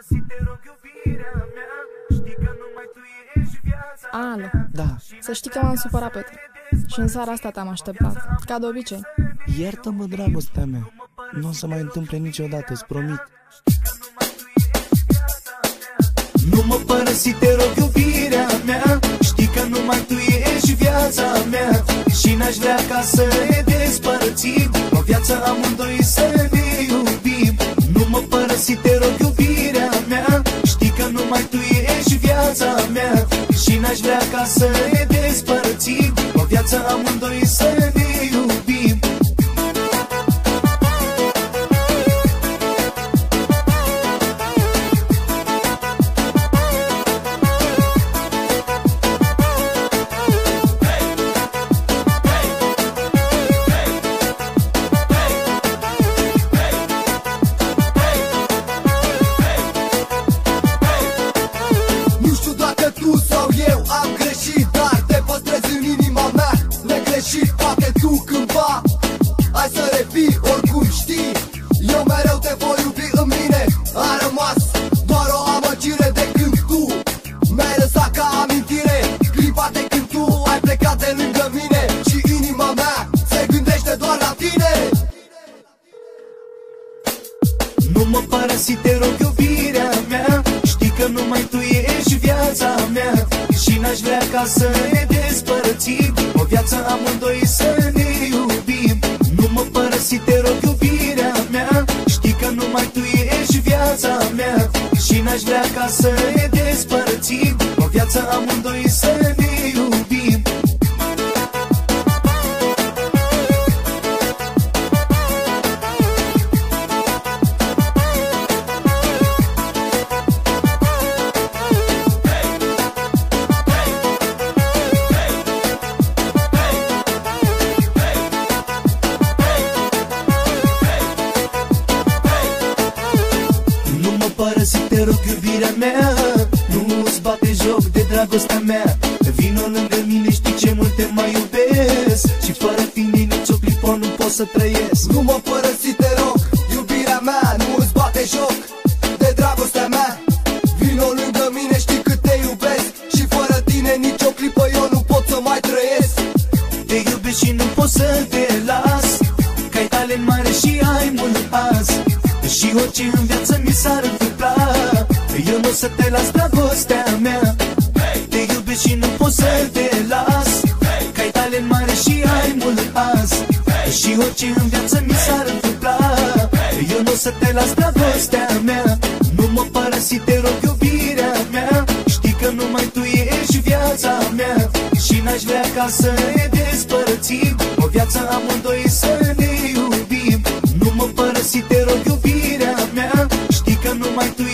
părăsit, te rog, iubirea mea. Știi că numai tu ești viața Alo, Da, să știi că m-am supărat pe tine. Și în seara asta te-am așteptat. Ca de obicei. iartă-mă dragostea mea. Nu o să mai întâmple niciodată, îți promit. Nu mă părăsi, te rog, iubirea mea. Știi că numai tu ești viața mea. Și n-aș vrea ca să ne despărțim. O viață amândoi să ne iubim. Nu mă părăsi, te rog, iubirea viața mea Și n-aș vrea ca să ne despărțim O viață amândoi să ne numai tu ești viața mea. Și n-aș vrea ca să ne despărțim. O viață amândoi să ne iubim. Nu mă părăsi, te rog, iubirea mea. Știi că numai tu ești viața mea. Și n-aș vrea ca să ne despărțim. O viață amândoi să ne iubim bate joc de dragostea mea. Vino lângă mine, știi ce mult te mai iubesc. Și fără tine nici o clipă nu pot să trăiesc. Nu mă părăsi, te rog, iubirea mea Nu îți bate joc. De dragostea mea Vino lângă mine, știi cât te iubesc. Și fără tine nici o clipă eu nu pot să mai trăiesc. Te iubesc și nu pot să te las Că ai talent mare și ai mult azi Și orice în viață mi s-ar întâmpla Eu nu o să te las dragostea mea. Te iubesc și nu pot să te las. Că ai talent mare și ai mult azi Și orice în viață mi s-ar întâmpla. Eu nu o să te las dragostea mea. Nu mă părăsi, te rog, iubirea mea. Știi că numai tu ești viața mea. Și n-aș vrea ca să ne despărțim. O viață amândoi să ne iubim. Nu mă părăsi, te rog, iubirea mea. Știi că numai tu ești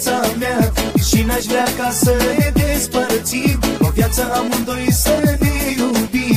viața mea Și n-aș vrea ca să ne despărțim O viață amândoi să ne iubim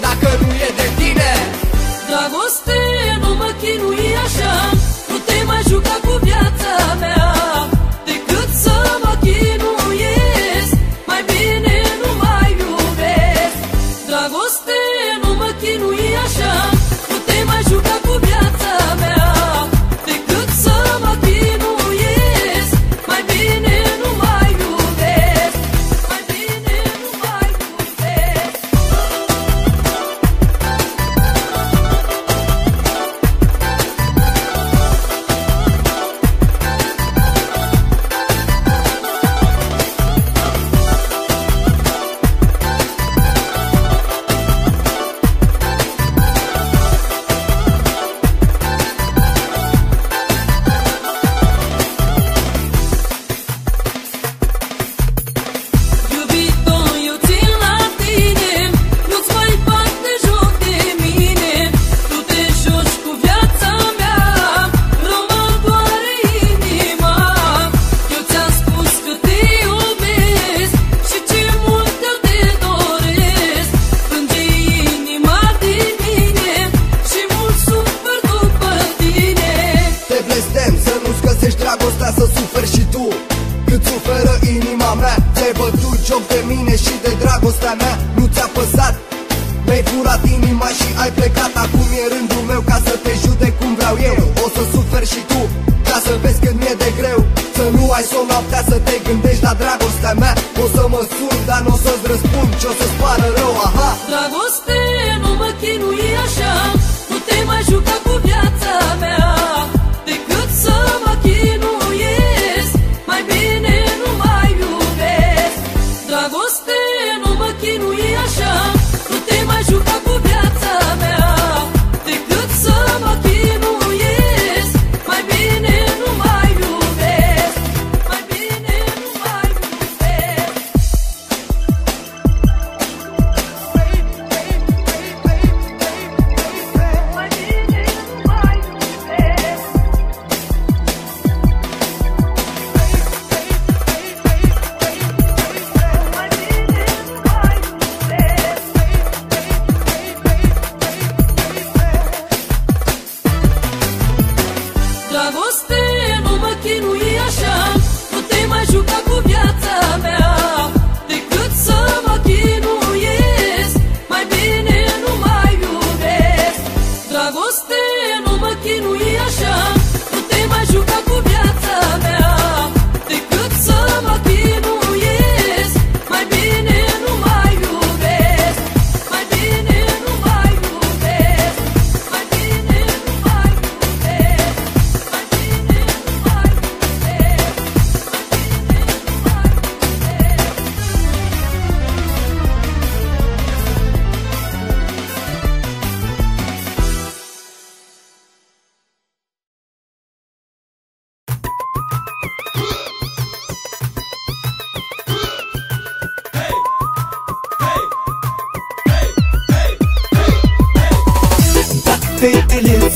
dacă nu e de tine. Dragoste, nu mă chinui Mi-ai furat inima și ai plecat Acum. E rândul meu ca să te judec cum vreau eu. O să suferi și tu ca să vezi cât mi-e de greu. Să nu ai somn noaptea să te gândești la dragostea mea. O să mă sun, dar nu o să-ți răspund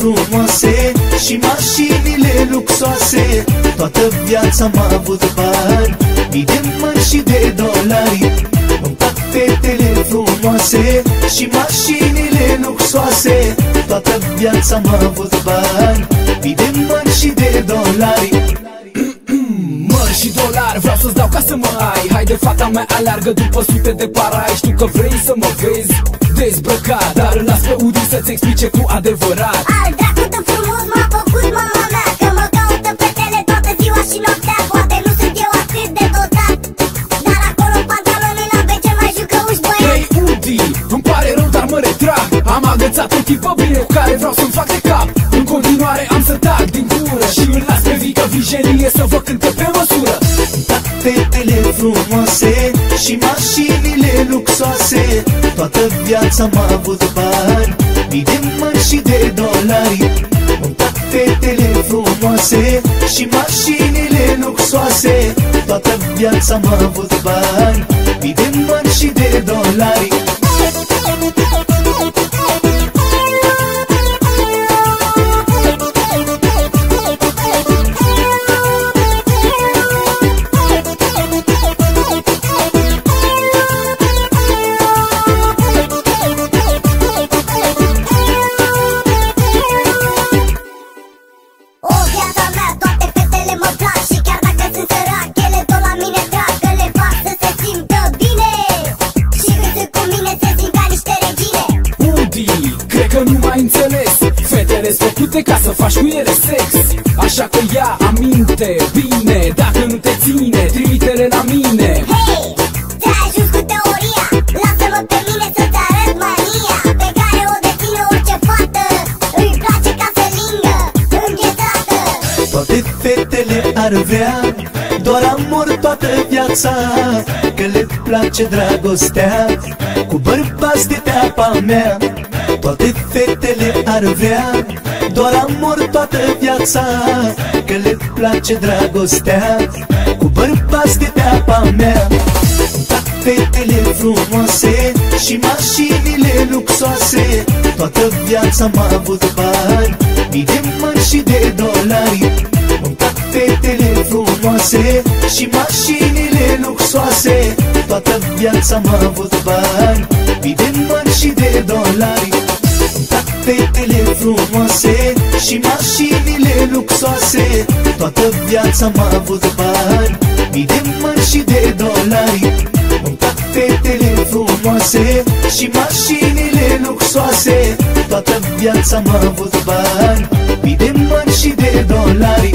frumoase și mașinile luxoase. Toată viața m-a avut bani Mii de mări și de dolari. Îmi plac fetele frumoase și mașinile luxoase. Toată viața m-a avut bani Mii de mări și de dolari. Mări și dolari vreau să-ți dau ca să mă ai. Haide fata mea aleargă după sute de parai. Știu că vrei să mă vezi dezbrăcat Dar îl las pe Udi să-ți explice cu adevărat. Al dracu de frumos m-a făcut mama mea Că mă caută fetele toată ziua și noaptea. Poate nu sunt eu atât de dotat Dar acolo în pantaloni la BC mai jucă uși băieți? Hei Udi, îmi pare rău dar mă retrag. Am agățat o tipă bine cu care vreau să-mi fac de cap. În continuare am să tac din gură Și îl las pe Vică Vigelie să vă cânte pe măsură. Fetele frumoase și mașinile luxoase. Toată viața m-a avut bani Mii de mări și de dolari. Îmi plac fetele frumoase și mașinile luxoase. Toată viața m-a avut bani făcute ca să faci cu ele sex? Așa că ia aminte, bine, dacă nu te ține, trimite-le la mine. Hei, ți-ai ajuns cu teoria. Lasă-mă pe mine să-ți arăt mania Pe care o deține orice fată. Îi place ca să lingă înghețată Toate fetele ar vrea Doar amor toată viața Că le place dragostea Cu bărbați de teapa mea. Toate fetele ar vrea Doar amor toată viața Că le place dragostea Cu bărbați de teapa mea. Fac fetele frumoase Și mașinile luxoase Toată viața m-a avut bani Mii de mări și de dolari. Îmi plac fetele frumoase Și mașinile luxoase Toată viața m-a avut bani Mii de mări și de dolari. Îmi plac fetele frumoase Și mașinile luxoase. Toată viața m-a avut bani Mii de mări și de dolari. Îmi plac fetele frumoase Și mașinile luxoase. Toată viața m-a avut bani Mii de mări și de dolari